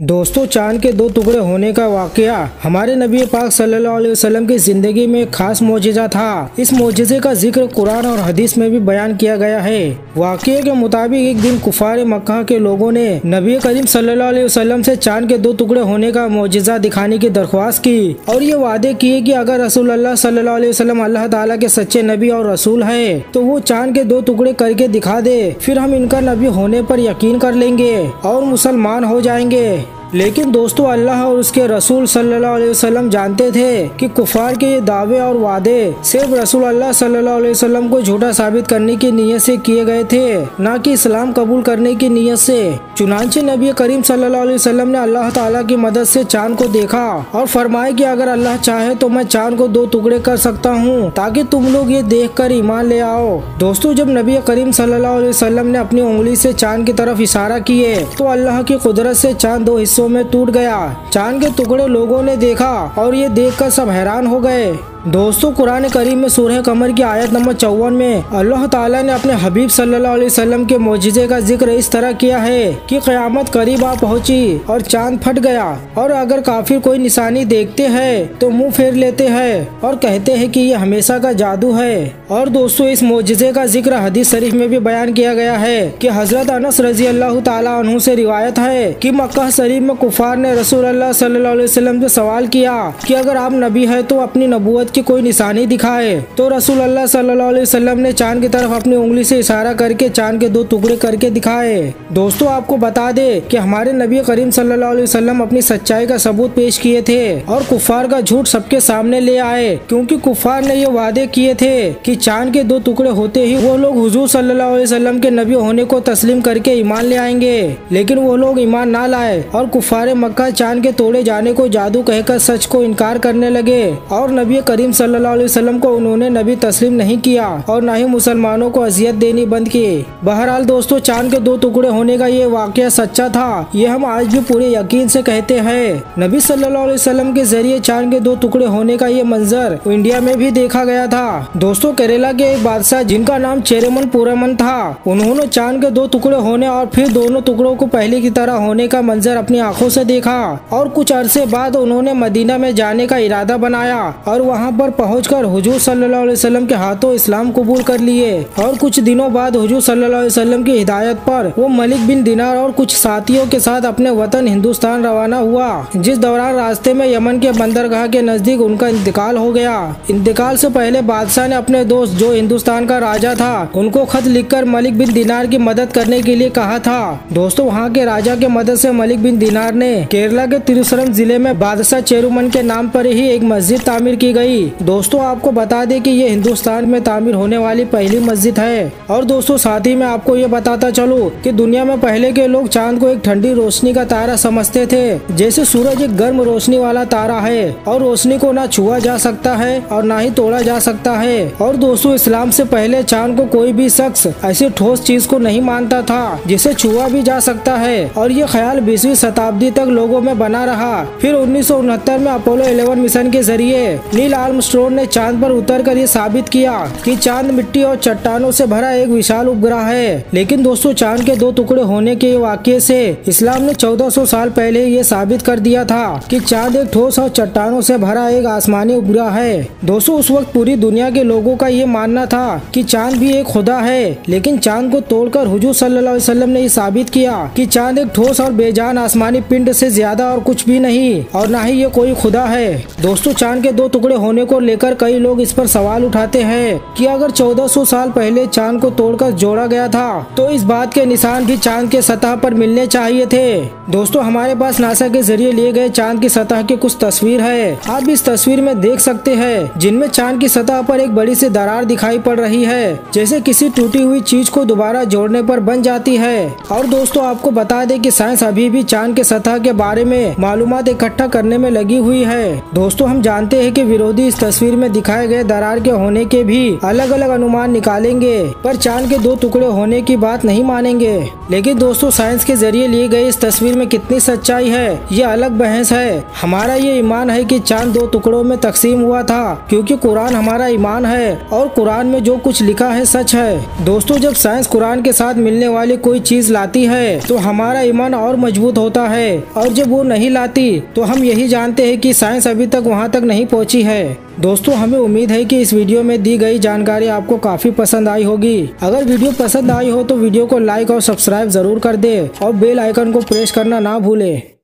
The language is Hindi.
दोस्तों, चाँद के दो टुकड़े होने का वाकया हमारे नबी पाक सल्लल्लाहु अलैहि वसल्लम की ज़िंदगी में एक खास मोजिजा था। इस मोजिजे का ज़िक्र कुरान और हदीस में भी बयान किया गया है। वाकये के मुताबिक एक दिन कुफार मक्का के लोगों ने नबी करीम सल्लल्लाहु अलैहि वसल्लम से चाँद के दो टुकड़े होने का मोजिजा दिखाने की दरख्वास्त की और ये वादे किए कि अगर रसूल अल्लाह सल्लल्लाहु अलैहि वसल्लम अल्लाह ताला के सच्चे नबी और रसूल है तो वो चाँद के दो टुकड़े करके दिखा दे। फिर हम इनका नबी होने पर यकीन कर लेंगे और मुसलमान हो जाएँगे। लेकिन दोस्तों, अल्लाह और उसके रसूल सल्लल्लाहु अलैहि वसल्लम जानते थे कि कुफार के ये दावे और वादे सिर्फ़ रसूल अल्लाह सल्लल्लाहु अलैहि वसल्लम को झूठा साबित करने की नीयत से किए गए थे, न कि इस्लाम कबूल करने की नीयत से। चुनाचे नबी करीम सल्लल्लाहु अलैहि वसल्लम ने अल्लाह ताला की मदद से चाँद को देखा और फरमाए कि अगर अल्लाह चाहे तो मैं चाँद को दो टुकड़े कर सकता हूँ, ताकि तुम लोग ये देख कर ईमान ले आओ। दोस्तों, जब नबी करीम सल्लल्लाहु अलैहि वसल्लम ने अपनी उंगली से चाँद की तरफ़ इशारा किए तो अल्लाह की कुदरत से चाँद दो हिस्सों में टूट गया। चाँद के टुकड़े लोगों ने देखा और ये देखकर सब हैरान हो गए। दोस्तों, कुरान करीम में सूरह कमर की आयत नंबर चौवन में अल्लाह ताला ने अपने हबीब सल्लल्लाहु अलैहि वसल्लम के मोजिजे का ज़िक्र इस तरह किया है कि क़यामत करीब आ पहुँची और चाँद फट गया। और अगर काफिर कोई निशानी देखते हैं तो मुँह फेर लेते हैं और कहते हैं कि ये हमेशा का जादू है। और दोस्तों, इस मोजिजे का ज़िक्र हदीस शरीफ में भी बयान किया गया है कि हज़रत अनस रज़ी अल्लाह तु से रिवायत है कि मक्का शरीफ में कुफार ने रसूल अल्लाह सल्लल्लाहु अलैहि वसल्लम से सवाल किया कि अगर आप नबी है तो अपनी नबूत की कोई निशानी दिखाए। तो रसूल अल्लाह सल्लल्लाहु अलैहि वसल्लम ने चाँद की तरफ़ अपनी उंगली से इशारा करके चाँद के दो टुकड़े करके दिखाए। दोस्तों, आपको बता दे कि हमारे नबी करीम सल्लल्लाहु अलैहि वसल्लम अपनी सच्चाई का सबूत पेश किए थे और कुफार का झूठ सबके सामने ले आए, क्योंकि कुफार ने ये वादे किए थे कि चाँद के दो टुकड़े होते ही वो लोग हुजूर सल्लल्लाहु अलैहि वसल्लम के नबी होने को तस्लीम करके ईमान ले आएँगे। लेकिन वो लोग ईमान ना लाए और कुफार मक्का चाँद के तोड़े जाने को जादू कहकर सच को इनकार करने लगे और नबी करीम सल्लल्लाहु अलैहि वसल्लम को उन्होंने नबी तस्लीम नहीं किया और न ही मुसलमानों को अजियत देनी बंद की बहरहाल दोस्तों, चाँद के दो टुकड़े होने का ये वाक्य सच्चा था। ये हम आज भी पूरे यकीन से कहते हैं। नबी सल्लल्लाहु अलैहि वसल्लम के ज़रिए चाँद के दो टुकड़े होने का ये मंजर इंडिया में भी देखा गया था। दोस्तों, केरला के एक बादशाह जिनका नाम चेरेमन पुरमन था, उन्होंने चाँद के दो टुकड़े होने और फिर दोनों टुकड़ों को पहले की तरह होने का मंजर अपनी आँखों से देखा और कुछ अरसे बाद उन्होंने मदीना में जाने का इरादा बनाया और वहाँ पर पहुँच कर हजूर अलैहि वसल्लम के हाथों इस्लाम कबूल कर लिए और कुछ दिनों बाद हजूर अलैहि की हिदायत पर वो मलिक बिन दिनार और कुछ साथियों के साथ अपने वतन हिंदुस्तान रवाना हुआ, जिस दौरान रास्ते में यमन के बंदरगाह के नज़दीक उनका इंतकाल हो गया। इंतकाल से पहले बादशाह ने अपने दोस्त जो हिंदुस्तान का राजा था, उनको खत लिखकर मलिक बिन दिनार की मदद करने के लिए कहा था। दोस्तों, वहाँ के राजा के मदद से मलिक बिन दिनार ने केरला के तिरुसरम ज़िले में बादशाह चेरुमन के नाम पर ही एक मस्जिद तामीर की गई। दोस्तों, आपको बता दें कि ये हिंदुस्तान में तामीर होने वाली पहली मस्जिद है। और दोस्तों, साथ ही में आपको ये बताता चलूँ कि दुनिया में पहले के लोग चाँद को एक ठंडी रोशनी का तारा समझते थे, जैसे सूरज एक गर्म रोशनी वाला तारा है। और रोशनी को ना छुआ जा सकता है और ना ही तोड़ा जा सकता है। और दोस्तों, इस्लाम से पहले चाँद को कोई भी शख्स ऐसी ठोस चीज़ को नहीं मानता था, जिसे छुआ भी जा सकता है। और ये ख्याल बीसवीं शताब्दी तक लोगों में बना रहा। फिर उन्नीस सौ उनहत्तर में अपोलो 11 मिशन के ज़रिए नील आर्मस्ट्रोन ने चाँद पर उतर कर ये साबित किया कि चाँद मिट्टी और चट्टानों से भरा एक विशाल उपग्रह है। लेकिन दोस्तों, चाँद के दो टुकड़े होने के वाक्य से इस्लाम ने 1400 साल पहले ये साबित कर दिया था कि चाँद एक ठोस और चट्टानों से भरा एक आसमानी उपग्रह है। दोस्तों, उस वक्त पूरी दुनिया के लोगों का ये मानना था कि चाँद भी एक खुदा है। लेकिन चाँद को तोड़कर हुजूर वसल्लम ने ये साबित किया कि चाँद एक ठोस और बेजान आसमानी पिंड से ज़्यादा और कुछ भी नहीं, और न ही ये कोई खुदा है। दोस्तों, चाँद के दो टुकड़े होने को लेकर कई लोग इस पर सवाल उठाते हैं कि अगर 1400 साल पहले चाँद को तोड़कर जोड़ा गया था तो इस बात के निशान भी चाँद के सतह पर मिलने चाहिए थे। दोस्तों, हमारे पास नासा के ज़रिए लिए गए चाँद की सतह की कुछ तस्वीर है। आप इस तस्वीर में देख सकते हैं, जिनमें चाँद की सतह पर एक बड़ी सी दरार दिखाई पड़ रही है, जैसे किसी टूटी हुई चीज़ को दोबारा जोड़ने पर बन जाती है। और दोस्तों, आपको बता दें कि साइंस अभी भी चाँद के सतह के बारे में मालूम इकट्ठा करने में लगी हुई है। दोस्तों, हम जानते हैं कि विरोधी मोदी इस तस्वीर में दिखाए गए दरार के होने के भी अलग अलग अनुमान निकालेंगे। पर चाँद के दो टुकड़े होने की बात नहीं मानेंगे। लेकिन दोस्तों, साइंस के ज़रिए लिए गई इस तस्वीर में कितनी सच्चाई है, ये अलग बहस है। हमारा ये ईमान है की चाँद दो टुकड़ों में तकसीम हुआ था, क्यूँकी कुरान हमारा ईमान है और कुरान में जो कुछ लिखा है सच है। दोस्तों, जब साइंस कुरान के साथ मिलने वाली कोई चीज़ लाती है तो हमारा ईमान और मज़बूत होता है। और जब वो नहीं लाती तो हम यही जानते हैं कि साइंस अभी तक वहाँ तक नहीं पहुँची है। दोस्तों, हमें उम्मीद है कि इस वीडियो में दी गई जानकारी आपको काफ़ी पसंद आई होगी। अगर वीडियो पसंद आई हो तो वीडियो को लाइक और सब्सक्राइब ज़रूर कर दे और बेल आइकन को प्रेस करना ना भूले।